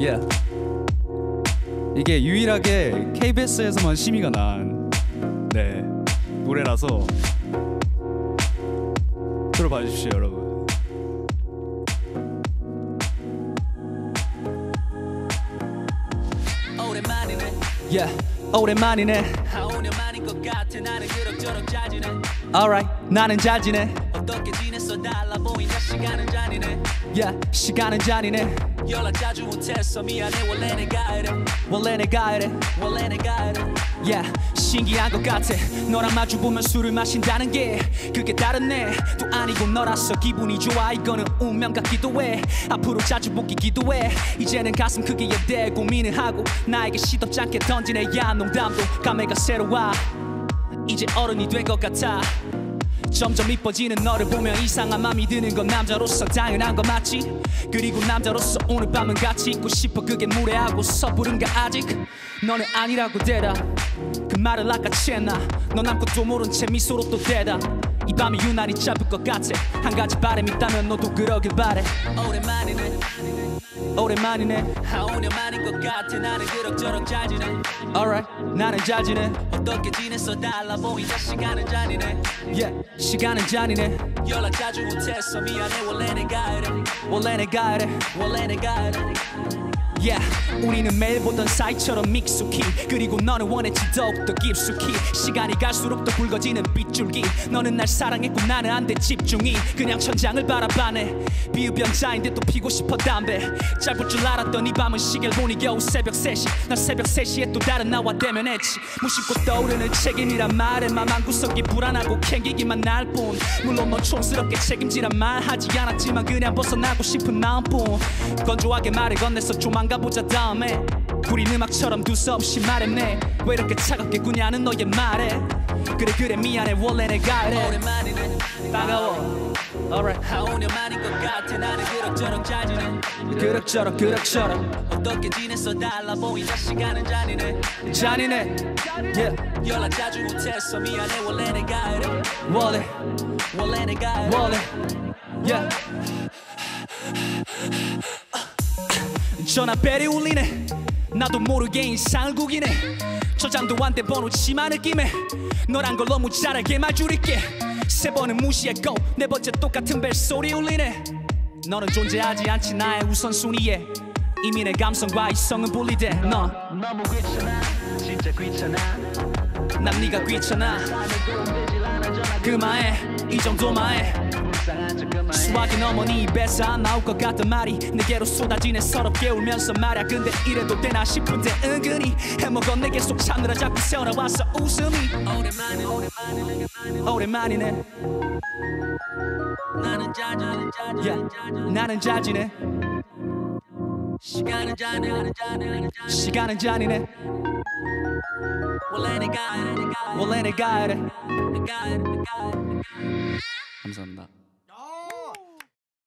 Yeah. 이게 유일하게 KBS에서만 심의가 난 네, 노래라서 들어봐 주십시오, 여러분. 오랜만이네 Yeah, 오랜만이네. 아 5년만인 것 같아 나는 그럭저럭 잘 지내 Alright, 나는 잘 지내. 어떻게 지냈어 달라 보인다 시간은 잔이네 Yeah, 시간은 잔이네. 연락 자주 못했어 미안해 원래 내가 이래 원래 내가 이래. 원래 내가 이래 Yeah, 신기한 것 같아. 너랑 마주 보면 술을 마신다는 게 그게 다른 애도 아니고 너라서 기분이 좋아. 이거는 운명 같기도 해. 앞으로 자주 보기 기도해. 이제는 가슴 크기에 대해 고민을 하고 나에게 시덥지 않게 던지네 야 농담도 감회가 새로워. 이제 어른이 된 것 같아. 점점 이뻐지는 너를 보면 이상한 맘이 드는 건 남자로서 당연한 거 맞지? 그리고 남자로서 오늘 밤은 같이 있고 싶어 그게 무례하고 섣부른가 아직? 너는 아니라고 대답 그 말을 아까치 했나. 넌 아무것도 모른 채 미소로 또 대답. 이 밤이 유난히 짧을 것 같아. 한 가지 바람 있다면 너도 그러길 바래. 오랜만이네. 오랜만이네. 아 5년 만인 것 같아. 나는 그럭저럭 잘 지내 alright 나는 잘 지내 어떻게 지냈어? 달라 보인다 시간은 잔이네 yeah 시간은 잔이네 연락 자주 못했어. 미안해. 원래 내가 이래. 원래 내가 이래. 원래 내가 이래 Yeah, 우리는 매일 보던 사이처럼 익숙히. 그리고 너는 원했지 더욱더 깊숙이. 시간이 갈수록 더 굵어지는 빗줄기. 너는 날 사랑했고 나는 안 돼 집중이. 그냥 천장을 바라봐네. 비흡연자인데 또 피고 싶어 담배. 짧을 줄 알았던 이 밤은 시계를 보니 겨우 새벽 3시. 난 새벽 3시에 또 다른 나와 대면했지. 무심코 떠오르는 책임이란 말에 맘 한구석이 불안하고 캥기기만 날 뿐. 물론 넌 촌스럽게 책임지란 말 하지 않았지만 그냥 벗어나고 싶은 마음뿐. 건조하게 말을 건네서 조만간 보자 다음에. 우린 음악처럼 두서없이 말했네. 왜 이렇게 차갑게 구냐는 너의 말에. 그래 그래 미안해. 원래 내가 이래. 오랜만이네. 따가워. Alright. 아 5년만인 것 같아. 나는 그럭저럭 잘 지내 그럭저럭 그럭저럭. 어떻게 지냈어? 달라 보인다. 시간은 잔이네 잔인해. yeah. 연락 자주 못했어. 미안해. 원래 내가 이래. 원래. 원래 내가 이래. 원래. Yeah 전화벨이 울리네. 나도 모르게 인상을 구기네. 저장도 안 돼 번호 치마 느낌에. 너란 걸 너무 잘 알게 말 줄일게. 세 번은 무시했고 네 번째 똑같은 벨소리 울리네. 너는 존재하지 않지 나의 우선순위에. 이미 내 감성과 이성은 분리돼 넌 너무 귀찮아. 진짜 귀찮아. 난 네가 귀찮아. 그만해. 이 정도만 해 넘어 네 입에서 안 나올 것 같던 말이 내게로 쏟아지네. 서럽게 울면서 말야 근데 이래도 되나 싶은데 은근히 해먹어. 내게 속 참느라 자꾸 새어나와서 웃음이. 오랜만에 오랜만에 오랜만이네. 나는 자주 자주 나는 잘 지내 시간은 잔해 시간은 잔이네 원래 내가. 원래 내가 감사합니다